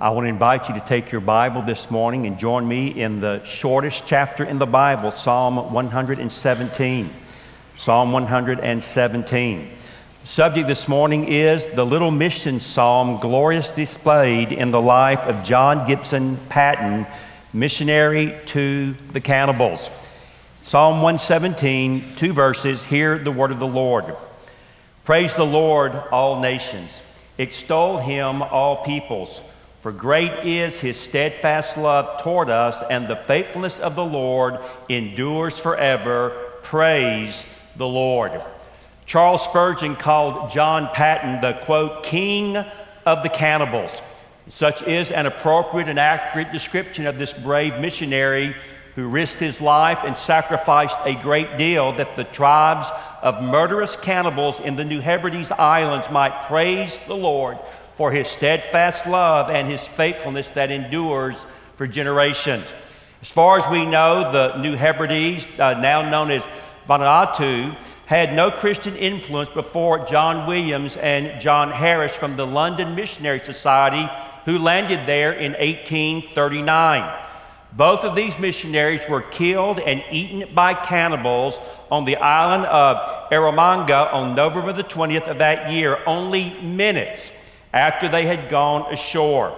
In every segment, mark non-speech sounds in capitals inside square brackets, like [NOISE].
I want to invite you to take your Bible this morning and join me in the shortest chapter in the Bible, Psalm 117. Psalm 117. The subject this morning is the little mission psalm, glorious displayed in the life of John Gibson Paton, missionary to the cannibals. Psalm 117, two verses. Hear the word of the Lord. Praise the Lord, all nations. Extol him, all peoples. For great is his steadfast love toward us, and the faithfulness of the Lord endures forever. Praise the Lord. Charles Spurgeon called John Paton the quote, king of the cannibals. Such is an appropriate and accurate description of this brave missionary who risked his life and sacrificed a great deal that the tribes of murderous cannibals in the New Hebrides Islands might praise the Lord for his steadfast love and his faithfulness that endures for generations. As far as we know, the New Hebrides, uh, now known as Vanuatu, had no Christian influence before John Williams and John Harris from the London Missionary Society, who landed there in 1839. Both of these missionaries were killed and eaten by cannibals on the island of Erromanga on November the 20th of that year, only minutes after they had gone ashore.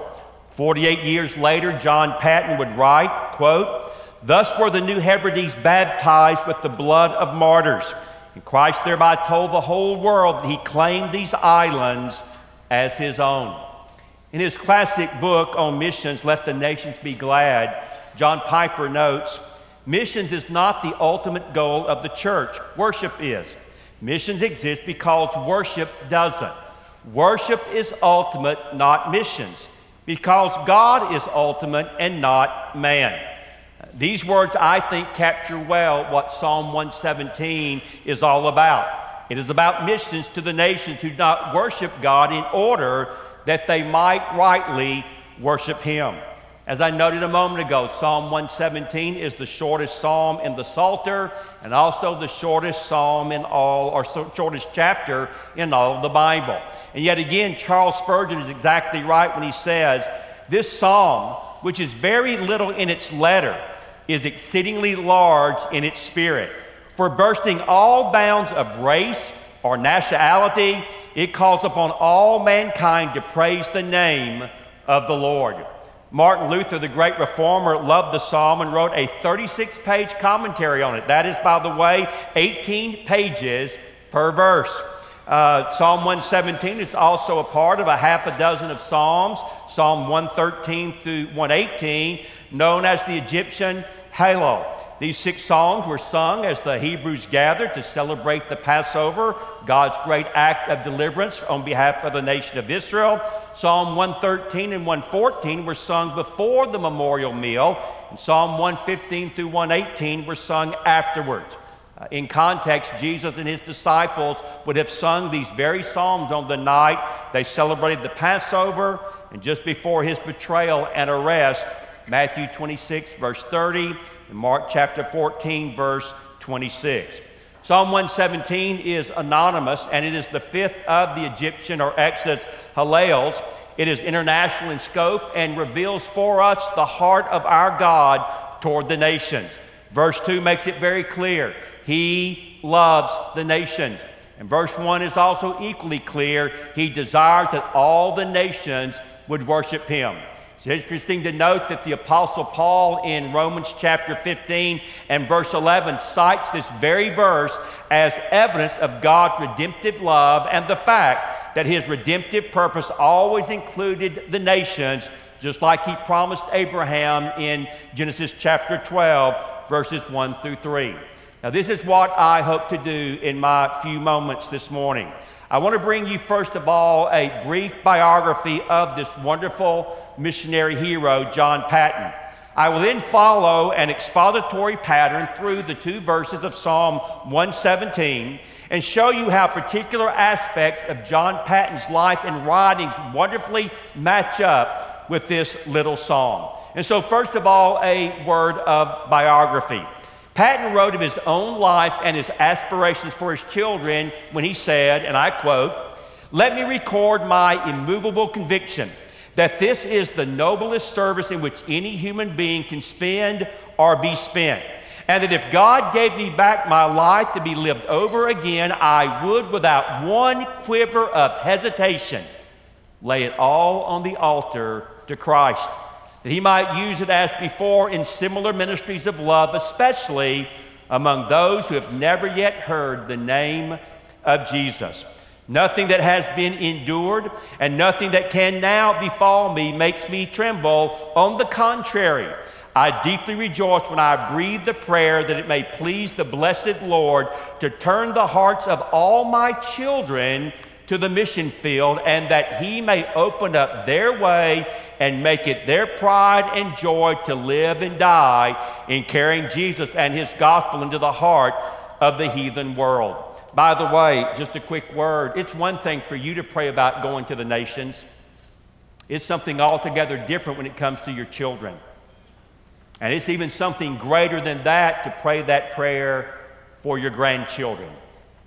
48 years later, John Paton would write, quote, Thus were the New Hebrides baptized with the blood of martyrs. And Christ thereby told the whole world that he claimed these islands as his own. In his classic book on missions, Let the Nations Be Glad, John Piper notes, Missions is not the ultimate goal of the church. Worship is. Missions exist because worship doesn't. Worship is ultimate, not missions, because God is ultimate and not man. These words, I think, capture well what Psalm 117 is all about. It is about missions to the nations who do not worship God in order that they might rightly worship Him. As I noted a moment ago, Psalm 117 is the shortest psalm in the Psalter and also the shortest psalm in all, or shortest chapter in all of the Bible. And yet again, Charles Spurgeon is exactly right when he says, This psalm, which is very little in its letter, is exceedingly large in its spirit. For bursting all bounds of race or nationality, it calls upon all mankind to praise the name of the Lord. Martin Luther, the great reformer, loved the psalm and wrote a 36 page commentary on it. That is, by the way, 18 pages per verse. Uh, psalm 117 is also a part of a half a dozen of Psalms, Psalm 113 through 118, known as the Egyptian Hallel. These six songs were sung as the Hebrews gathered to celebrate the Passover, God's great act of deliverance on behalf of the nation of Israel. Psalm 113 and 114 were sung before the memorial meal, and Psalm 115 through 118 were sung afterwards. Uh, in context, Jesus and his disciples would have sung these very psalms on the night they celebrated the Passover and just before his betrayal and arrest, Matthew 26, verse 30, in Mark chapter 14, verse 26. Psalm 117 is anonymous and it is the fifth of the Egyptian or Exodus Hallels. It is international in scope and reveals for us the heart of our God toward the nations. Verse 2 makes it very clear He loves the nations. And verse 1 is also equally clear He desires that all the nations would worship Him. It's interesting to note that the Apostle Paul in Romans chapter 15 and verse 11 cites this very verse as evidence of God's redemptive love and the fact that his redemptive purpose always included the nations, just like he promised Abraham in Genesis chapter 12, verses 1 through 3. Now, this is what I hope to do in my few moments this morning. I want to bring you, first of all, a brief biography of this wonderful missionary hero, John Paton. I will then follow an expository pattern through the two verses of Psalm 117 and show you how particular aspects of John Paton's life and writings wonderfully match up with this little psalm. And so, first of all, a word of biography. Paton wrote of his own life and his aspirations for his children when he said, and I quote, Let me record my immovable conviction that this is the noblest service in which any human being can spend or be spent. And that if God gave me back my life to be lived over again, I would, without one quiver of hesitation, lay it all on the altar to Christ. That He might use it as before in similar ministries of love, especially among those who have never yet heard the name of Jesus. Nothing that has been endured and nothing that can now befall me makes me tremble. On the contrary, I deeply rejoice when I breathe the prayer that it may please the blessed Lord to turn the hearts of all my children to the mission field and that He may open up their way and make it their pride and joy to live and die in carrying Jesus and His gospel into the heart of the heathen world. By the way, just a quick word it's one thing for you to pray about going to the nations, it's something altogether different when it comes to your children. And it's even something greater than that to pray that prayer for your grandchildren.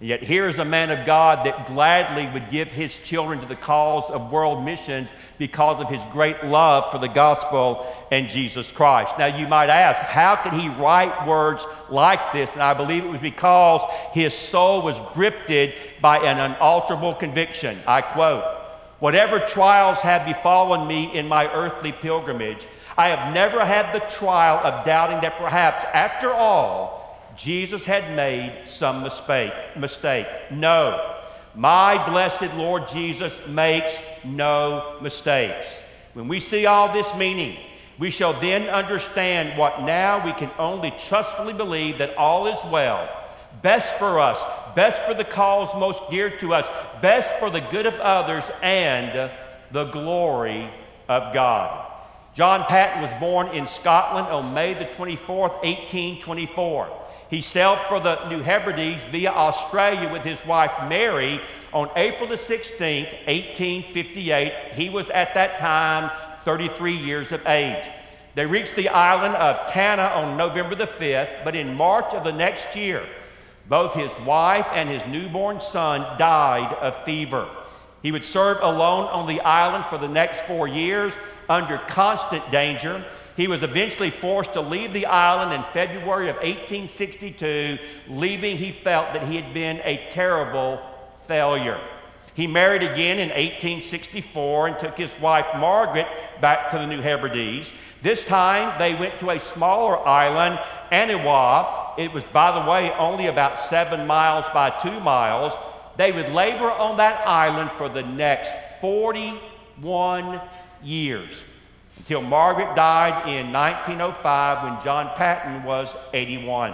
Yet, here is a man of God that gladly would give his children to the cause of world missions because of his great love for the gospel and Jesus Christ. Now, you might ask, how could he write words like this? And I believe it was because his soul was gripped by an unalterable conviction. I quote, Whatever trials have befallen me in my earthly pilgrimage, I have never had the trial of doubting that perhaps, after all, Jesus had made some mistake. mistake. No, my blessed Lord Jesus makes no mistakes. When we see all this meaning, we shall then understand what now we can only trustfully believe that all is well, best for us, best for the cause most dear to us, best for the good of others, and the glory of God. John Paton was born in Scotland on May the 24th, 1824. He sailed for the New Hebrides via Australia with his wife Mary on April the 16th, 1858. He was at that time 33 years of age. They reached the island of Tanna on November the 5th, but in March of the next year, both his wife and his newborn son died of fever. He would serve alone on the island for the next four years under constant danger. He was eventually forced to leave the island in February of 1862, leaving he felt that he had been a terrible failure. He married again in 1864 and took his wife Margaret back to the New Hebrides. This time they went to a smaller island, Aniwa. It was, by the way, only about seven miles by two miles. They would labor on that island for the next 41 years until Margaret died in 1905 when John Paton was 81.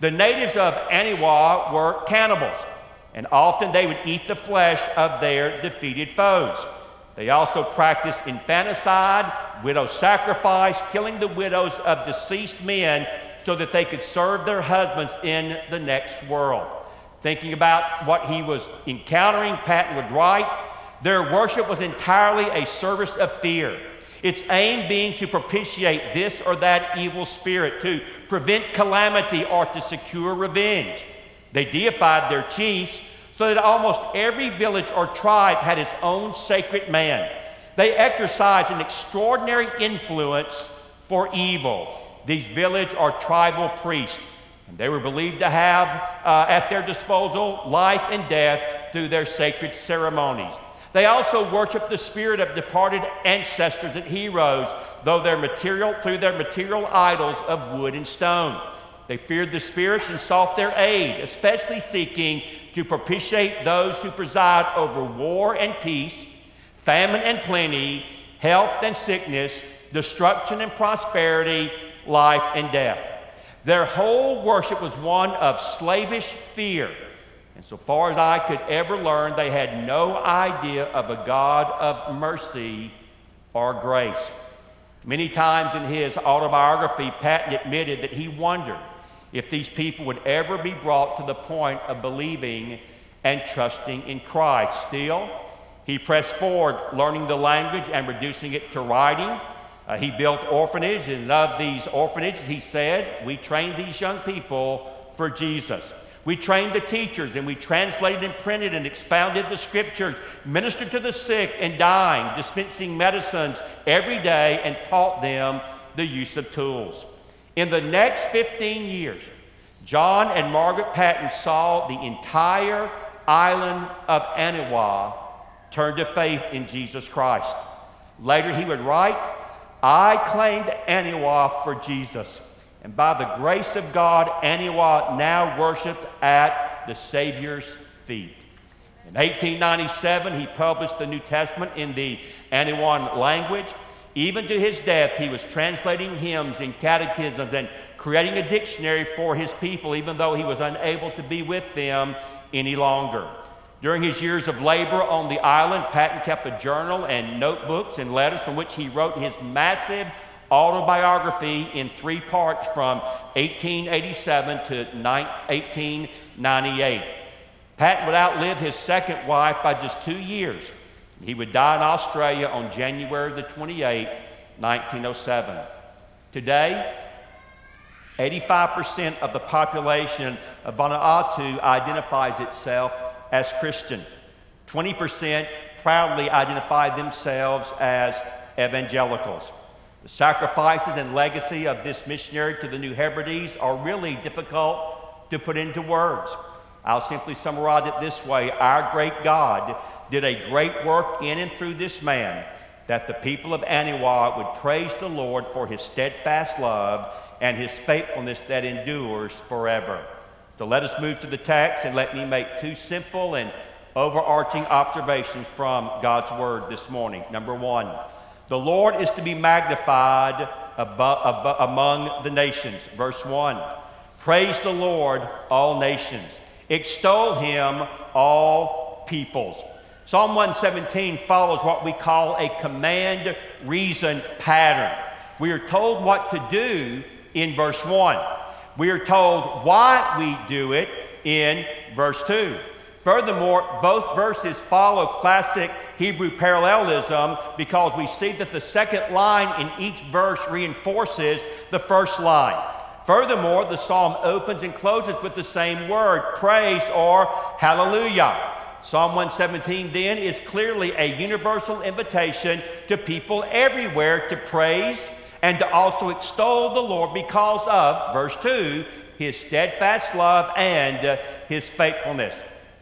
The natives of Aniwa were cannibals, and often they would eat the flesh of their defeated foes. They also practiced infanticide, widow sacrifice, killing the widows of deceased men so that they could serve their husbands in the next world. Thinking about what he was encountering, Paton would write, their worship was entirely a service of fear. Its aim being to propitiate this or that evil spirit, to prevent calamity, or to secure revenge. They deified their chiefs so that almost every village or tribe had its own sacred man. They exercised an extraordinary influence for evil. These village or tribal priests, and they were believed to have uh, at their disposal life and death through their sacred ceremonies. They also worshiped the spirit of departed ancestors and heroes, though their material through their material idols of wood and stone. They feared the spirits and sought their aid, especially seeking to propitiate those who preside over war and peace, famine and plenty, health and sickness, destruction and prosperity, life and death. Their whole worship was one of slavish fear and so far as I could ever learn, they had no idea of a God of mercy or grace. Many times in his autobiography, Paton admitted that he wondered if these people would ever be brought to the point of believing and trusting in Christ. Still, he pressed forward, learning the language and reducing it to writing. Uh, he built orphanages, and of these orphanages, he said, We train these young people for Jesus. We trained the teachers and we translated and printed and expounded the scriptures, ministered to the sick and dying, dispensing medicines every day, and taught them the use of tools. In the next 15 years, John and Margaret Paton saw the entire island of Aniwa turn to faith in Jesus Christ. Later, he would write, I claimed Aniwa for Jesus. And by the grace of God, Aniwa now worshiped at the Savior's feet. In 1897, he published the New Testament in the Aniwan language. Even to his death, he was translating hymns and catechisms and creating a dictionary for his people, even though he was unable to be with them any longer. During his years of labor on the island, Paton kept a journal and notebooks and letters from which he wrote his massive autobiography in three parts from 1887 to 1898. Paton would outlive his second wife by just two years. He would die in Australia on January the 28th, 1907. Today, 85% of the population of Vanuatu identifies itself as Christian. 20% proudly identify themselves as evangelicals. The sacrifices and legacy of this missionary to the New Hebrides are really difficult to put into words. I'll simply summarize it this way Our great God did a great work in and through this man that the people of Aniwa would praise the Lord for his steadfast love and his faithfulness that endures forever. So let us move to the text and let me make two simple and overarching observations from God's word this morning. Number one, the Lord is to be magnified among the nations. Verse 1 Praise the Lord, all nations. Extol him, all peoples. Psalm 117 follows what we call a command reason pattern. We are told what to do in verse 1. We are told why we do it in verse 2. Furthermore, both verses follow classic Hebrew parallelism because we see that the second line in each verse reinforces the first line. Furthermore, the psalm opens and closes with the same word, praise or hallelujah. Psalm 117 then is clearly a universal invitation to people everywhere to praise and to also extol the Lord because of, verse 2, his steadfast love and his faithfulness.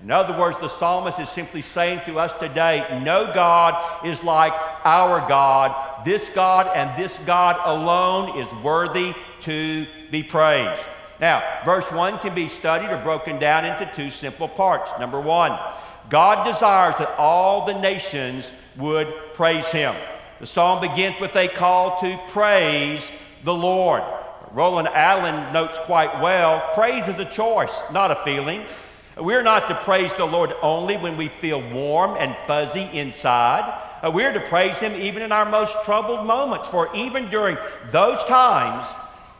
In other words, the psalmist is simply saying to us today no God is like our God. This God and this God alone is worthy to be praised. Now, verse 1 can be studied or broken down into two simple parts. Number one, God desires that all the nations would praise him. The psalm begins with a call to praise the Lord. Ronald Allen notes quite well praise is a choice, not a feeling. We're not to praise the Lord only when we feel warm and fuzzy inside. Uh, we're to praise Him even in our most troubled moments, for even during those times,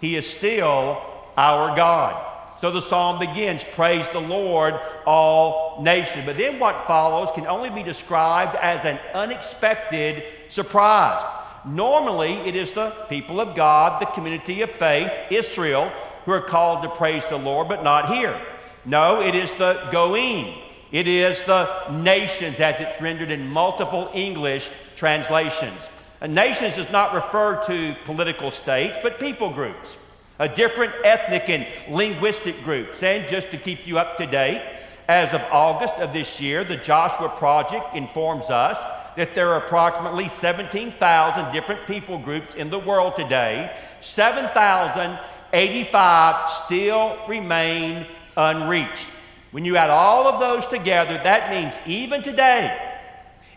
He is still our God. So the psalm begins, Praise the Lord, all nations. But then what follows can only be described as an unexpected surprise. Normally, it is the people of God, the community of faith, Israel, who are called to praise the Lord, but not here. No, it is the goyim. It is the nations, as it's rendered in multiple English translations. nations does not refer to political states, but people groups, a different ethnic and linguistic groups. And just to keep you up to date, as of August of this year, the Joshua Project informs us that there are approximately 17,000 different people groups in the world today. 7,085 still remain unreached. When you add all of those together, that means even today,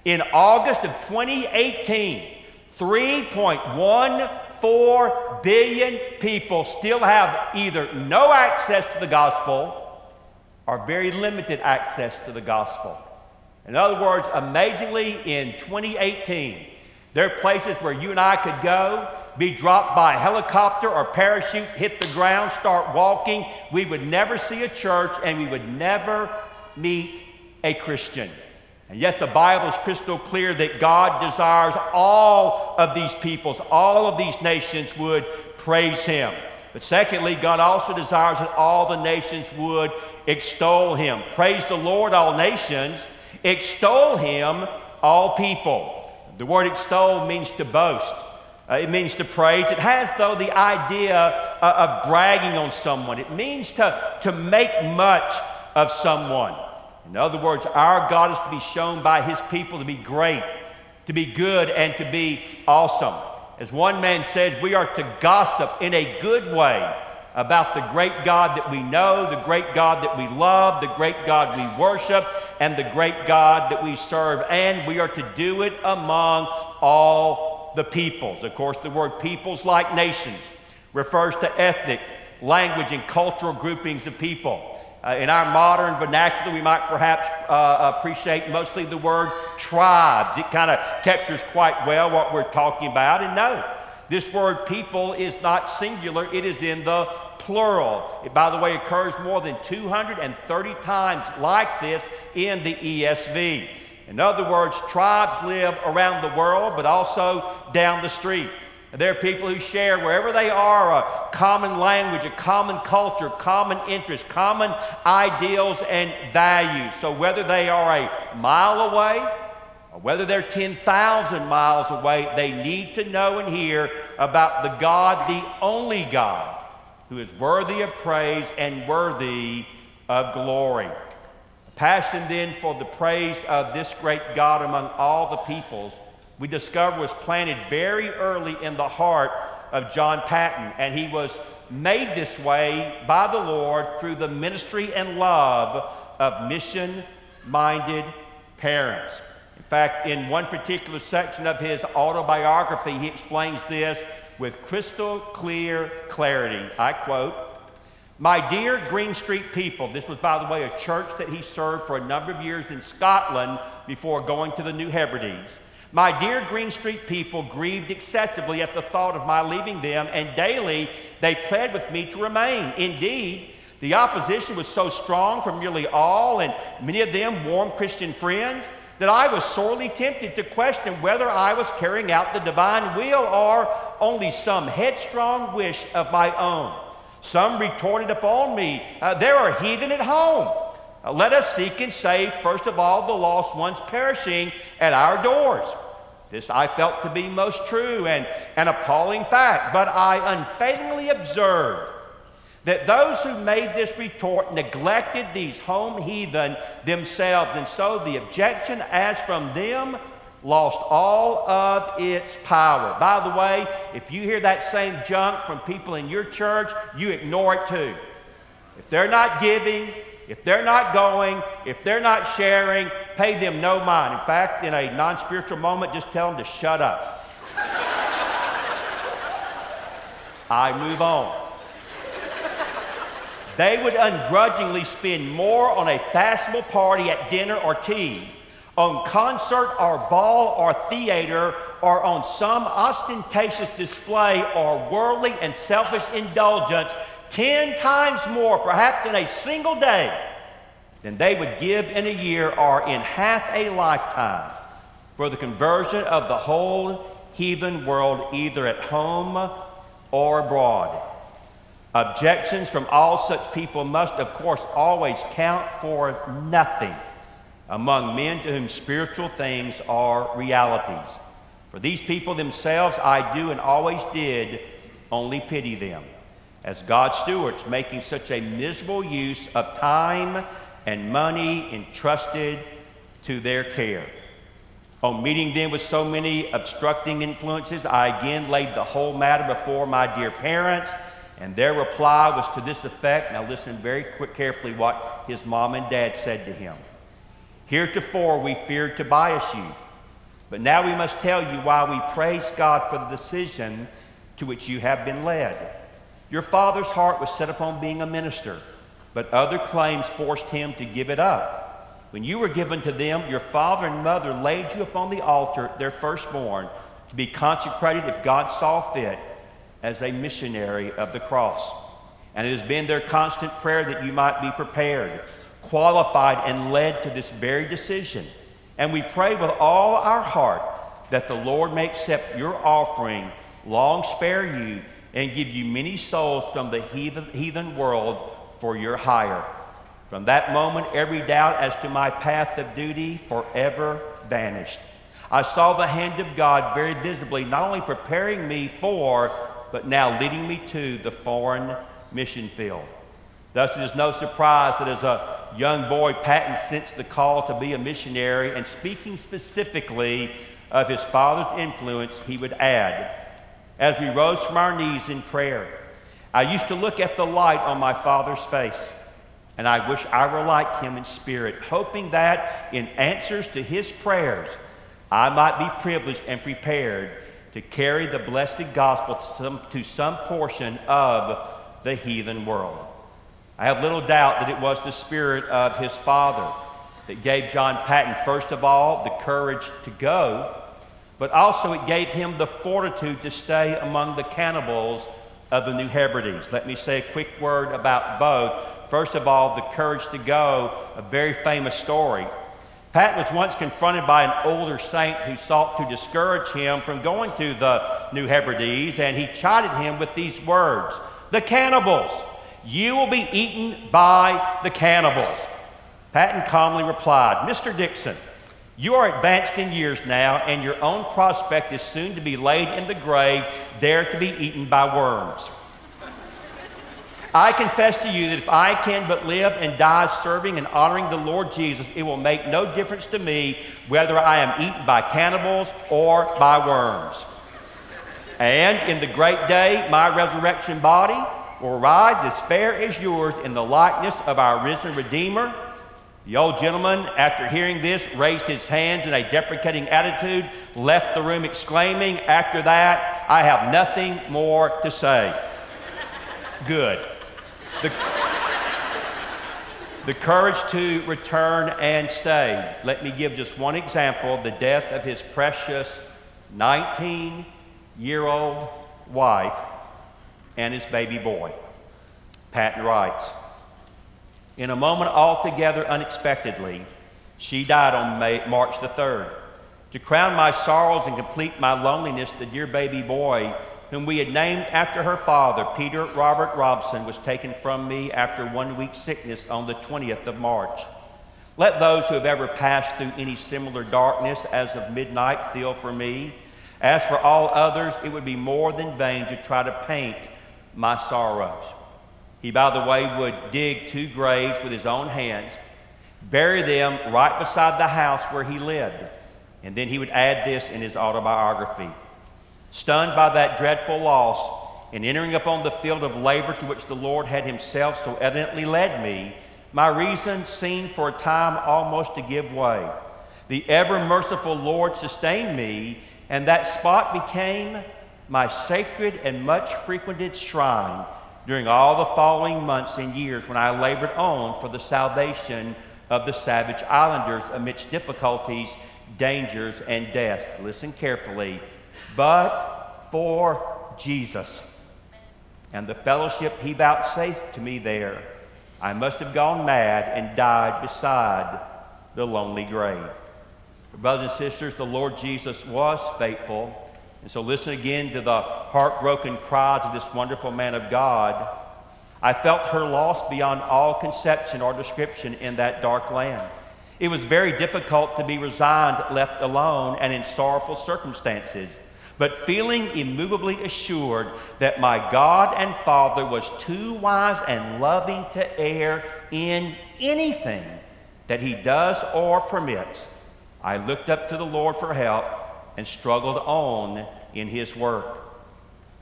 in August of 2018, 3.14 billion people still have either no access to the gospel or very limited access to the gospel. In other words, amazingly, in 2018, there are places where you and I could go be dropped by a helicopter or parachute, hit the ground, start walking. We would never see a church and we would never meet a Christian. And yet the Bible is crystal clear that God desires all of these peoples, all of these nations would praise Him. But secondly, God also desires that all the nations would extol him. Praise the Lord, all nations. Extol him, all people. The word extol means to boast. Uh, it means to praise. It has, though, the idea uh, of bragging on someone. It means to, to make much of someone. In other words, our God is to be shown by his people to be great, to be good, and to be awesome. As one man says, we are to gossip in a good way about the great God that we know, the great God that we love, the great God we worship, and the great God that we serve. And we are to do it among all the peoples. Of course, the word peoples, like nations, refers to ethnic, language, and cultural groupings of people. Uh, in our modern vernacular, we might perhaps uh, appreciate mostly the word tribes. It kind of captures quite well what we're talking about. And no, this word people is not singular, it is in the plural. It, by the way, occurs more than 230 times like this in the ESV. In other words, tribes live around the world, but also down the street. There are people who share wherever they are a common language, a common culture, common interests, common ideals and values. So whether they are a mile away or whether they're 10,000 miles away, they need to know and hear about the God, the only God, who is worthy of praise and worthy of glory. Passion then for the praise of this great God among all the peoples we discover was planted very early in the heart of John Paton, and he was made this way by the Lord through the ministry and love of mission minded parents. In fact, in one particular section of his autobiography, he explains this with crystal clear clarity. I quote, My dear Green Street people, this was, by the way, a church that he served for a number of years in Scotland before going to the New Hebrides. My dear Green Street people grieved excessively at the thought of my leaving them, and daily they pled with me to remain. Indeed, the opposition was so strong from nearly all, and many of them warm Christian friends, that I was sorely tempted to question whether I was carrying out the divine will or only some headstrong wish of my own. Some retorted upon me, uh, There are heathen at home. Uh, let us seek and save, first of all, the lost ones perishing at our doors. This I felt to be most true and an appalling fact, but I unfailingly observed that those who made this retort neglected these home heathen themselves, and so the objection as from them lost all of its power. By the way, if you hear that same junk from people in your church, you ignore it too. If they're not giving, if they're not going, if they're not sharing, pay them no mind. In fact, in a non spiritual moment, just tell them to shut up. [LAUGHS] I move on. They would ungrudgingly spend more on a fashionable party at dinner or tea, on concert or ball or theater, or on some ostentatious display or worldly and selfish indulgence 10 times more, perhaps in a single day, than they would give in a year or in half a lifetime for the conversion of the whole heathen world, either at home or abroad. Objections from all such people must, of course, always count for nothing among men to whom spiritual things are realities. For these people themselves, I do and always did only pity them as God's stewards, making such a miserable use of time and money entrusted to their care. On meeting them with so many obstructing influences, I again laid the whole matter before my dear parents, and their reply was to this effect. Now, listen very quick, carefully what his mom and dad said to him. Heretofore, we feared to bias you, but now we must tell you why we praise God for the decision to which you have been led. Your father's heart was set upon being a minister, but other claims forced him to give it up. When you were given to them, your father and mother laid you upon the altar, their firstborn, to be consecrated if God saw fit as a missionary of the cross. And it has been their constant prayer that you might be prepared, qualified, and led to this very decision. And we pray with all our heart that the Lord may accept your offering, long spare you, and give you many souls from the heathen, world for your hire. From that moment, every doubt as to my path of duty forever vanished. I saw the hand of God very visibly, not only preparing me for, but now leading me to the foreign mission field. Thus, it is no surprise that as a young boy, Paton sensed the call to be a missionary, and speaking specifically of his father's influence, he would add, as we rose from our knees in prayer, I used to look at the light on my father's face, and I wish I were like him in spirit, hoping that in answers to his prayers, I might be privileged and prepared to carry the blessed gospel to some, to some portion of the heathen world. I have little doubt that it was the spirit of his father that gave John Paton, first of all, the courage to go, but also it gave him the fortitude to stay among the cannibals of the New Hebrides. Let me say a quick word about both. First of all, the courage to go, a very famous story. Pat was once confronted by an older saint who sought to discourage him from going to the New Hebrides, and he chided him with these words The cannibals, you will be eaten by the cannibals. Paton calmly replied, Mr. Dickson, you are advanced in years now, and your own prospect is soon to be laid in the grave, there to be eaten by worms. I confess to you that if I can but live and die serving and honoring the Lord Jesus, it will make no difference to me whether I am eaten by cannibals or by worms. And in the great day, my resurrection body will rise as fair as yours in the likeness of our risen Redeemer. The old gentleman, after hearing this, raised his hands in a deprecating attitude, left the room exclaiming, After that, I have nothing more to say. Good. The, the courage to return and stay. Let me give just one example the death of his precious 19 year old wife and his baby boy. Paton writes In a moment altogether unexpectedly, she died on May, March the 3rd. To crown my sorrows and complete my loneliness, the dear baby boy whom we had named after her father, Peter Robert Robson, was taken from me after one week's sickness on the 20th of March. Let those who have ever passed through any similar darkness as of midnight feel for me. As for all others, it would be more than vain to try to paint my sorrows. He, by the way, would dig two graves with his own hands, bury them right beside the house where he lived, and then he would add this in his autobiography. Stunned by that dreadful loss and entering upon the field of labor to which the Lord had himself so evidently led me, my reason seemed for a time almost to give way. The ever merciful Lord sustained me, and that spot became my sacred and much frequented shrine during all the following months and years when I labored on for the salvation of the savage islanders amidst difficulties, dangers, and death. Listen carefully but for Jesus and the fellowship he vouchsafed to me there, I must have gone mad and died beside the lonely grave. Brothers and sisters, the Lord Jesus was faithful. And so listen again to the heartbroken cries of this wonderful man of God. I felt her loss beyond all conception or description in that dark land. It was very difficult to be resigned, left alone, and in sorrowful circumstances but feeling immovably assured that my God and Father was too wise and loving to err in anything that He does or permits, I looked up to the Lord for help and struggled on in His work.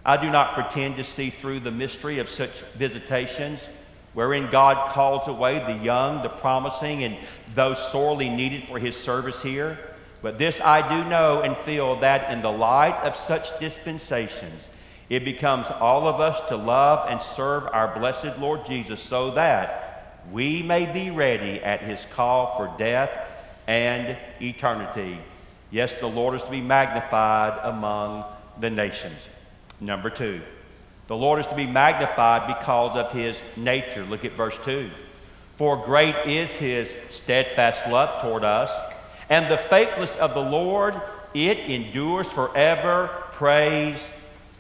I do not pretend to see through the mystery of such visitations wherein God calls away the young, the promising, and those sorely needed for His service here. But this I do know and feel that in the light of such dispensations, it becomes all of us to love and serve our blessed Lord Jesus so that we may be ready at his call for death and eternity. Yes, the Lord is to be magnified among the nations. Number two, the Lord is to be magnified because of his nature. Look at verse 2. For great is his steadfast love toward us and the faithfulness of the Lord, it endures forever. Praise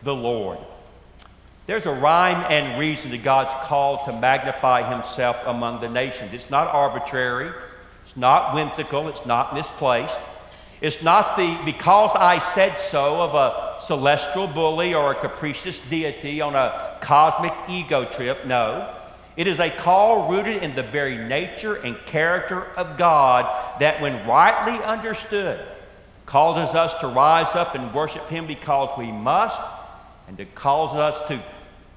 the Lord. There's a rhyme and reason to God's call to magnify himself among the nations. It's not arbitrary, it's not whimsical, it's not misplaced. It's not the because I said so of a celestial bully or a capricious deity on a cosmic ego trip. No. It is a call rooted in the very nature and character of God that, when rightly understood, causes us to rise up and worship Him because we must, and it causes us to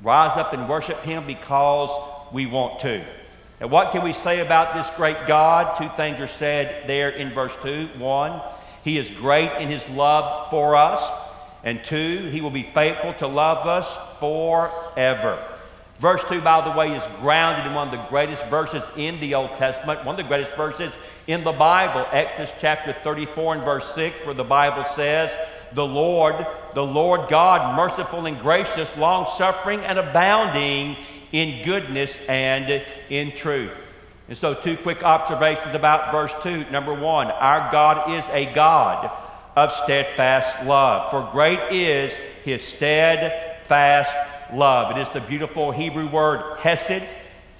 rise up and worship Him because we want to. And what can we say about this great God? Two things are said there in verse 2. One, He is great in His love for us. And two, He will be faithful to love us forever. Verse 2, by the way, is grounded in one of the greatest verses in the Old Testament, one of the greatest verses in the Bible, Exodus chapter 34 and verse 6, where the Bible says, The Lord, the Lord God, merciful and gracious, long suffering and abounding in goodness and in truth. And so, two quick observations about verse 2. Number one, our God is a God of steadfast love, for great is his steadfast love. It is the beautiful Hebrew word hesed.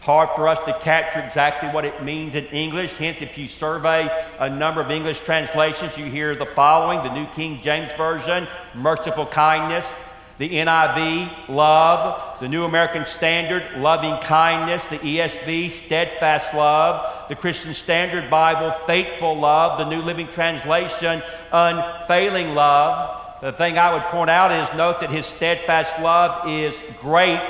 Hard for us to capture exactly what it means in English. Hence, if you survey a number of English translations, you hear the following the New King James Version, merciful kindness. The NIV, love. The New American Standard, loving kindness. The ESV, steadfast love. The Christian Standard Bible, faithful love. The New Living Translation, unfailing love. The thing I would point out is note that his steadfast love is great.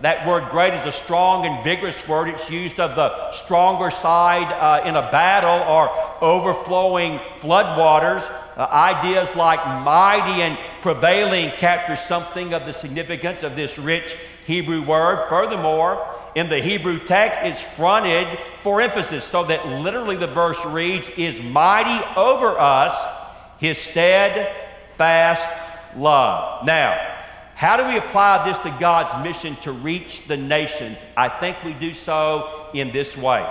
That word great is a strong and vigorous word. It's used of the stronger side uh, in a battle or overflowing floodwaters. Uh, ideas like mighty and prevailing captures something of the significance of this rich Hebrew word. Furthermore, in the Hebrew text, it's fronted for emphasis, so that literally the verse reads, Is mighty over us, his stead fast love. Now, how do we apply this to God's mission to reach the nations? I think we do so in this way.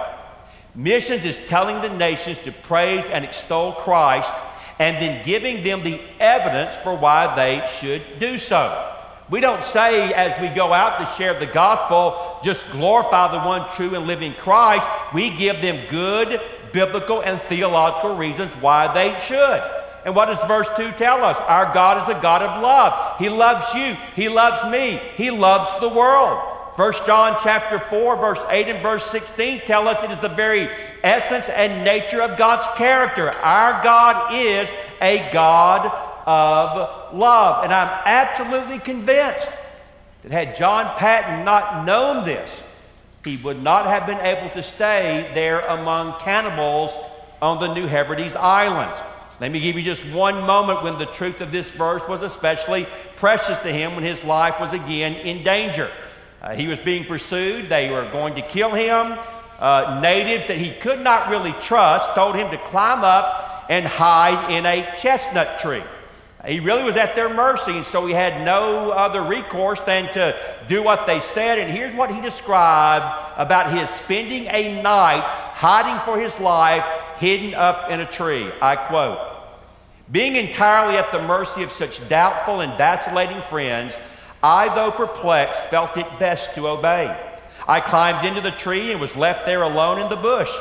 Missions is telling the nations to praise and extol Christ and then giving them the evidence for why they should do so. We don't say as we go out to share the gospel, just glorify the one true and living Christ. We give them good biblical and theological reasons why they should. And what does verse 2 tell us? Our God is a God of love. He loves you. He loves me. He loves the world. 1 John chapter 4, verse 8 and verse 16 tell us it is the very essence and nature of God's character. Our God is a God of love. And I'm absolutely convinced that had John Paton not known this, he would not have been able to stay there among cannibals on the New Hebrides Islands. Let me give you just one moment when the truth of this verse was especially precious to him when his life was again in danger. Uh, he was being pursued, they were going to kill him. Uh, natives that he could not really trust told him to climb up and hide in a chestnut tree. He really was at their mercy, and so he had no other recourse than to do what they said. And here's what he described about his spending a night hiding for his life hidden up in a tree. I quote Being entirely at the mercy of such doubtful and vacillating friends, I, though perplexed, felt it best to obey. I climbed into the tree and was left there alone in the bush.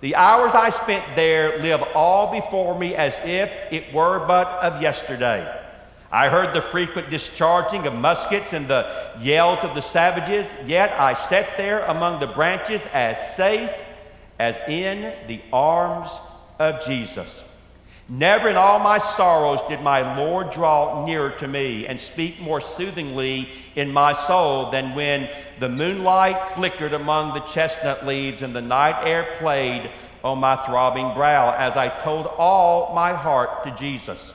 The hours I spent there live all before me as if it were but of yesterday. I heard the frequent discharging of muskets and the yells of the savages, yet I sat there among the branches as safe as in the arms of Jesus. Never in all my sorrows did my Lord draw nearer to me and speak more soothingly in my soul than when the moonlight flickered among the chestnut leaves and the night air played on my throbbing brow as I told all my heart to Jesus.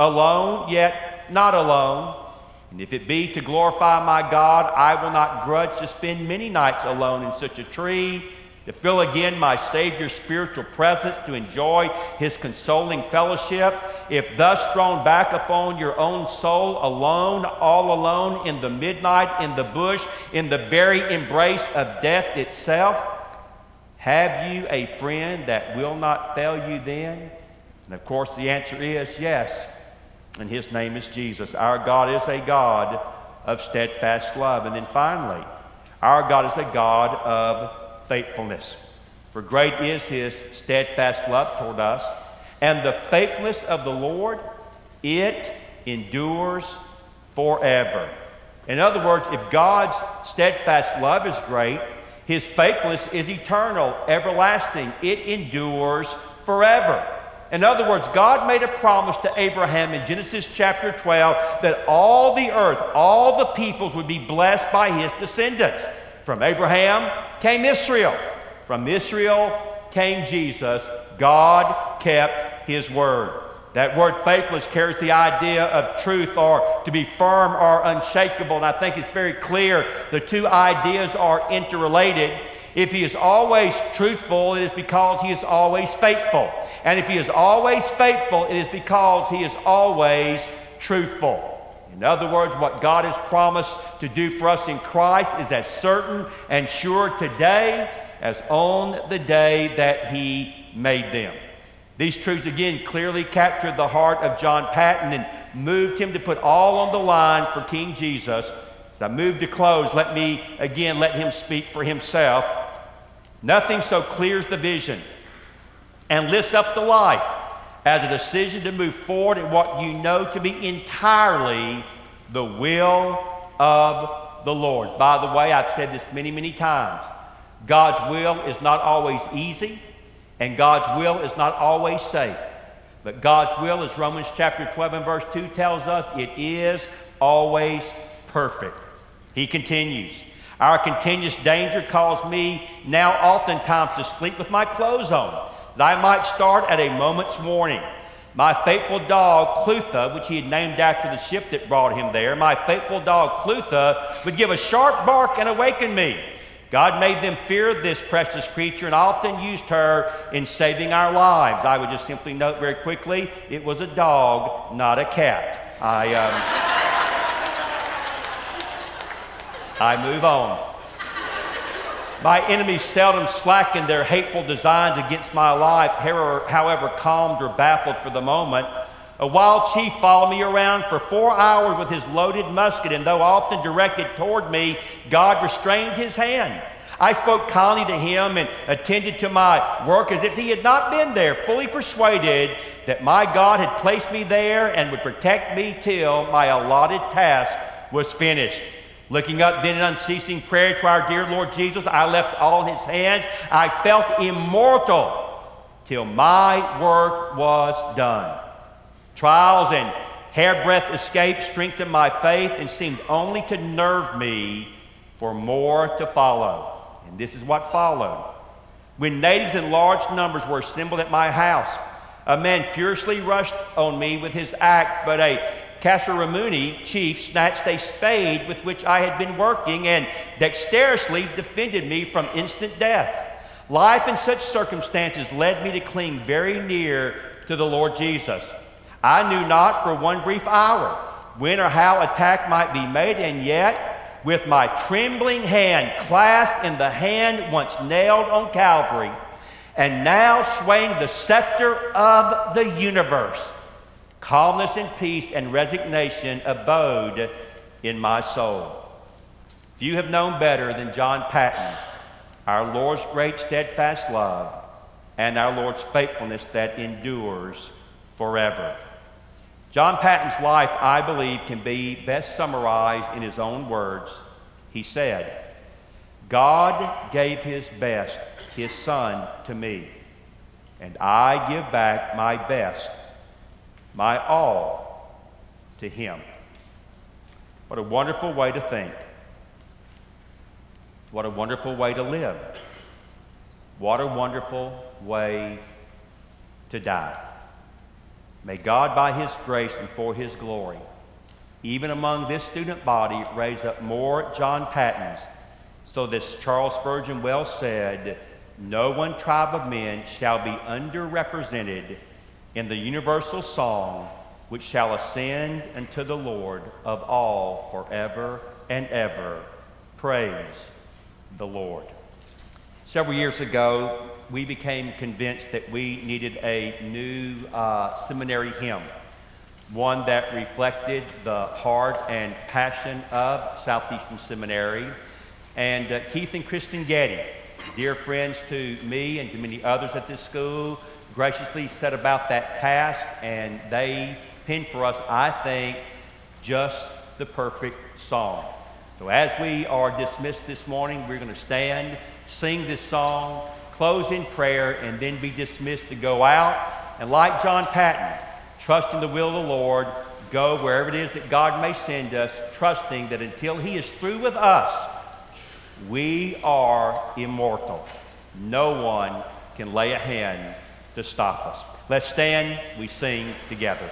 Alone, yet not alone. And if it be to glorify my God, I will not grudge to spend many nights alone in such a tree to feel again my Savior's spiritual presence, to enjoy his consoling fellowship, if thus thrown back upon your own soul alone, all alone in the midnight, in the bush, in the very embrace of death itself, have you a friend that will not fail you then? And of course, the answer is yes. And his name is Jesus. Our God is a God of steadfast love. And then finally, our God is a God of faithfulness. For great is his steadfast love toward us, and the faithfulness of the Lord, it endures forever. In other words, if God's steadfast love is great, his faithfulness is eternal, everlasting. It endures forever. In other words, God made a promise to Abraham in Genesis chapter 12 that all the earth, all the peoples would be blessed by his descendants. From Abraham came Israel. From Israel came Jesus. God kept his word. That word faithless carries the idea of truth or to be firm or unshakable. And I think it's very clear the two ideas are interrelated. If he is always truthful, it is because he is always faithful. And if he is always faithful, it is because he is always truthful. In other words, what God has promised to do for us in Christ is as certain and sure today as on the day that he made them. These truths again clearly captured the heart of John Paton and moved him to put all on the line for King Jesus. As I move to close, let me again let him speak for himself. Nothing so clears the vision and lifts up the life as a decision to move forward in what you know to be entirely the will of the Lord. By the way, I've said this many, many times. God's will is not always easy. And God's will is not always safe. But God's will, as Romans chapter 12 and verse 2 tells us, it is always perfect. He continues. Our continuous danger caused me now oftentimes to sleep with my clothes on, that I might start at a moment's warning. My faithful dog, Clutha, which he had named after the ship that brought him there, my faithful dog, Clutha, would give a sharp bark and awaken me. God made them fear this precious creature and often used her in saving our lives. I would just simply note very quickly it was a dog, not a cat. I, um, I move on. My enemies seldom slackened their hateful designs against my life, however calmed or baffled for the moment. A wild chief followed me around for four hours with his loaded musket, and though often directed toward me, God restrained his hand. I spoke kindly to him and attended to my work as if he had not been there, fully persuaded that my God had placed me there and would protect me till my allotted task was finished. Looking up then in unceasing prayer to our dear Lord Jesus, I left all in his hands. I felt immortal till my work was done. Trials and hairbreadth escapes strengthened my faith and seemed only to nerve me for more to follow. And this is what followed. When natives in large numbers were assembled at my house, a man furiously rushed on me with his axe, but a Kaserumini chief snatched a spade with which I had been working and dexterously defended me from instant death. Life in such circumstances led me to cling very near to the Lord Jesus. I knew not for one brief hour when or how attack might be made, and yet, with my trembling hand clasped in the hand once nailed on Calvary, and now swaying the scepter of the universe, calmness and peace and resignation abode in my soul. You have known better than John Paton, our Lord's great steadfast love and our Lord's faithfulness that endures forever. John Paton's life, I believe, can be best summarized in his own words. He said, God gave his best, his son, to me, and I give back my best, my all, to him. What a wonderful way to think. What a wonderful way to live. What a wonderful way to die. May God, by His grace and for His glory, even among this student body, raise up more John Patons, so this Charles Spurgeon well said, No one tribe of men shall be underrepresented in the universal song which shall ascend unto the Lord of all forever and ever. Praise the Lord. Several years ago, we became convinced that we needed a new uh, seminary hymn. one that reflected the heart and passion of Southeastern Seminary. And uh, Keith and Kristen Getty, dear friends to me and to many others at this school, graciously set about that task, and they penned for us, I think, just the perfect song. So as we are dismissed this morning, we're going to stand, sing this song, close in prayer, and then be dismissed to go out. And like John Paton, trust in the will of the Lord, go wherever it is that God may send us, trusting that until He is through with us, we are immortal. No one can lay a hand to stop us. Let's stand, we sing together.